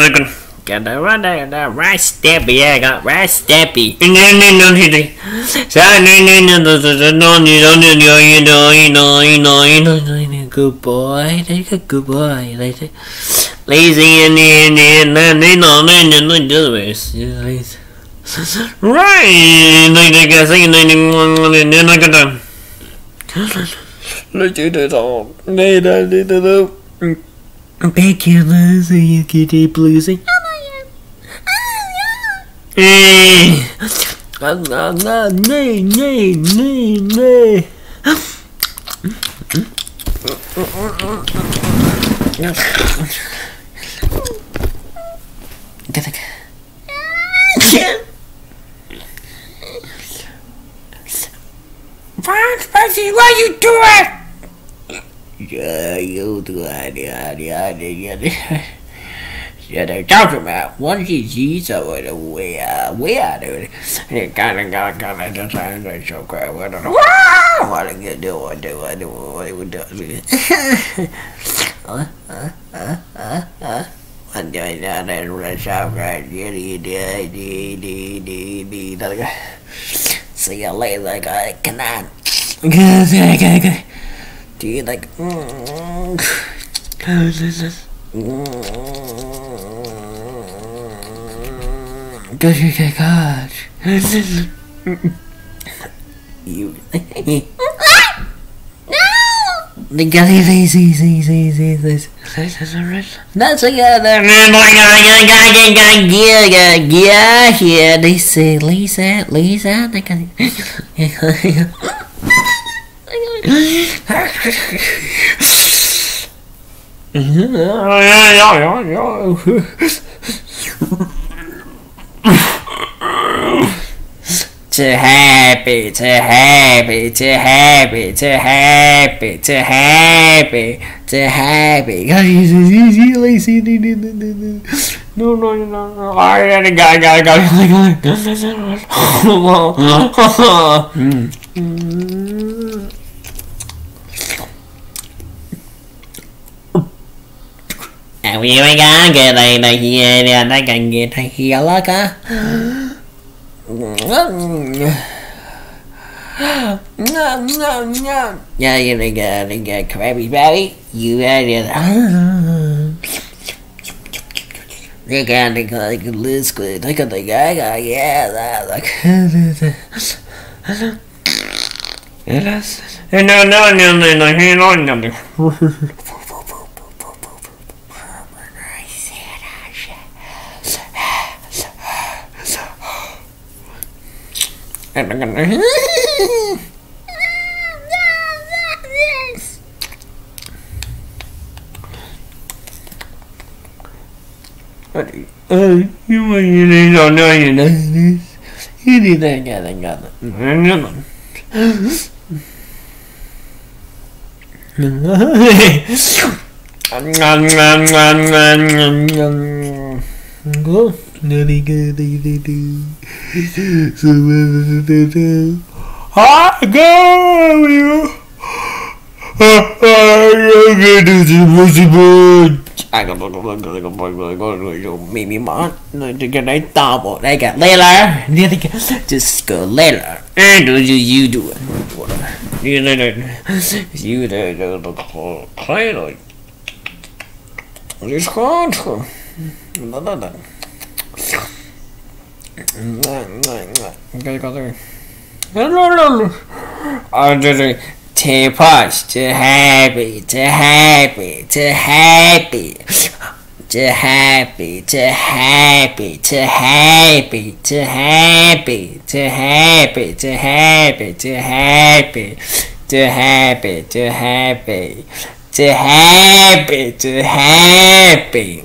it. Got the right the yeah, got right steppy. Good boy, that's a good boy. Lazy and and and they know they know they do this. Right, it all. They. Thank you, Lucy. You. Eh. Ah, ah, ah, Nee, nee, nee, nee. What, What you doing? Yeah, you do it, yeah, yeah, yeah, yeah. Yeah, they're talking about once you see someone, we are, we are doing it. You kind of got kind of just sounds like so crap. I don't know. What are you doing? Do I do what do you do? Huh? Huh? Huh? Huh? Huh? One day down there the shop, right? Yeah, yeah, yeah, yeah, yeah, yeah, yeah. See you later, guy. Come on. Do you like? Gosh. You. The gully lazy, easy, easy, easy, easy. That's a. Yeah, yeah, they say Lisa, Lisa, they can. Too happy, too happy, too happy, too happy, too happy, too happy. No, no, no, no. I gotta go, gotta go, gotta go. À, vì mấy cái kìa này này kia nè, nó cần kìa thay kia lá cả. Yeah, you nigga, nigga, Krabby Patty, you had it. Nigga, nigga, like Liz Squid, look at the guy, yeah, that, like. No, no, no, no, no, no, no, no. Nhưng mà như này rồi nơi như này Đi đi đây nhà đây nhà Nutty goody doo doo. Hi, girl, you. I got gonna do some pussy bird. I got maybe more. I double. I got later. Just go later. And what do you, do? you do it. You know, you know, the clan. It's contra. None of that. I'm just too push, too happy, too happy, too happy, too happy, too happy, too happy, too happy, too happy, too happy, too happy, too happy, too happy, too happy, too happy.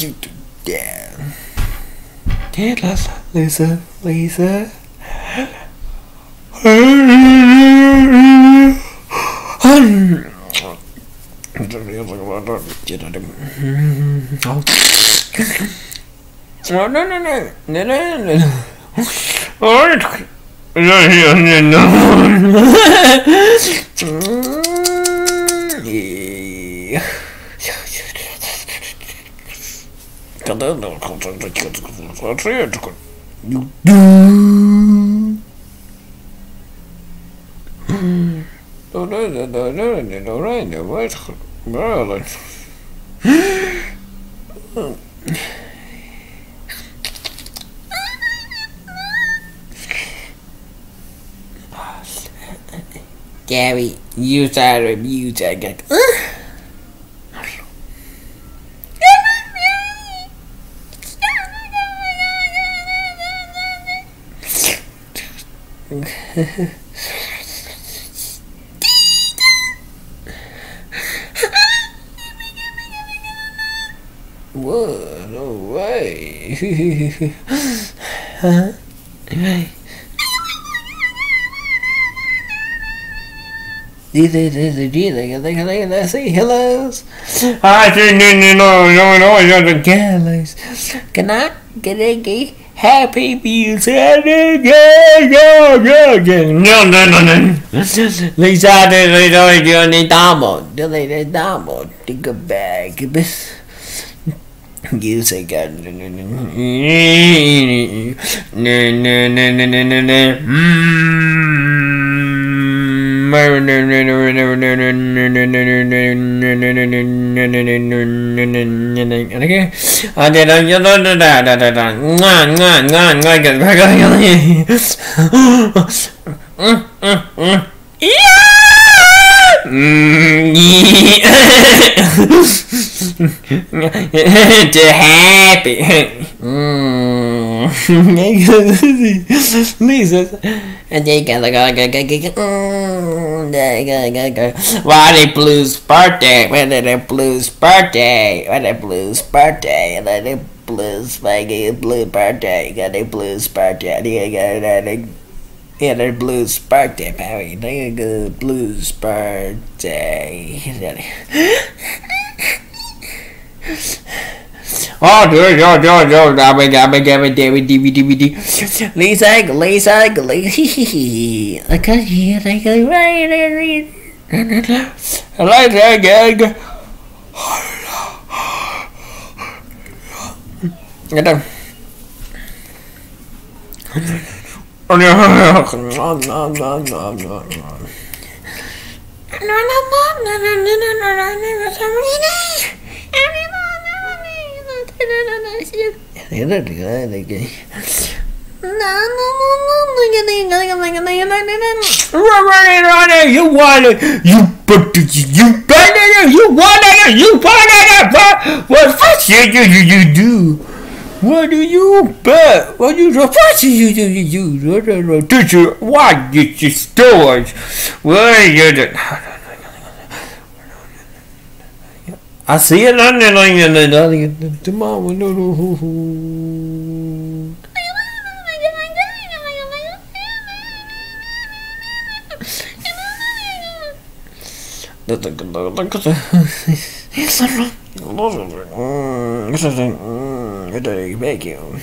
You do that? Lisa, Lisa, Lisa. No, no, no, no, no, no. No, no, no, no. Yeah. No, no, no, no, Gary, you try to abuse that. what? No way. huh? Right. See, hellos. I think you know, you know, you're the galaxy. Can I get a happy go No no no no. No no no no no no no. Okay. I did get happy. Mm. Lisa's. Why blues birthday? When did it blues birthday? When a, blues birthday? When a, blues like blue birthday? Got a blues birthday? Yeah, their blues birthday, baby. They got blues birthday. Oh, do do do do dabba dabba dabba dabba dibby dibby dee. Lisa, Lisa, Lisa. I can hear I can right right. I like that gag. Get down. Oh no! You want it, you put it, you put it, you want it, you want it, what first you do you do? What do you bet? What do you first you do you do? What do you what is storage? What is it? I see it on the line and the tomorrow. No, no. Bacon.